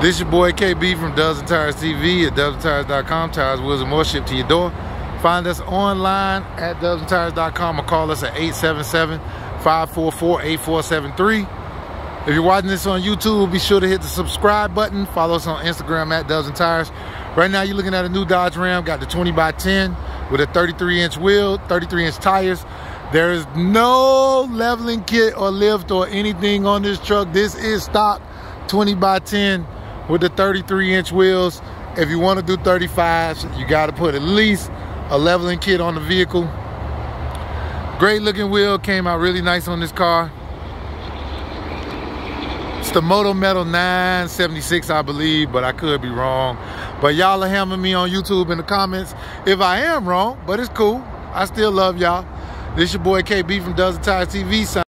This your boy KB from and Tires TV at dubsandtires.com. Tires, wheels, and more shipped to your door. Find us online at dubsandtires.com or call us at 877-544-8473. If you're watching this on YouTube, be sure to hit the subscribe button. Follow us on Instagram at and Tires. Right now, you're looking at a new Dodge Ram. Got the 20 by 10 with a 33 inch wheel, 33 inch tires. There is no leveling kit or lift or anything on this truck. This is stock 20 by 10 with the 33 inch wheels. If you want to do 35s, you got to put at least a leveling kit on the vehicle. Great looking wheel, came out really nice on this car. It's the Moto Metal 976, I believe, but I could be wrong. But y'all are hammering me on YouTube in the comments if I am wrong, but it's cool. I still love y'all. This your boy KB from and Tires TV.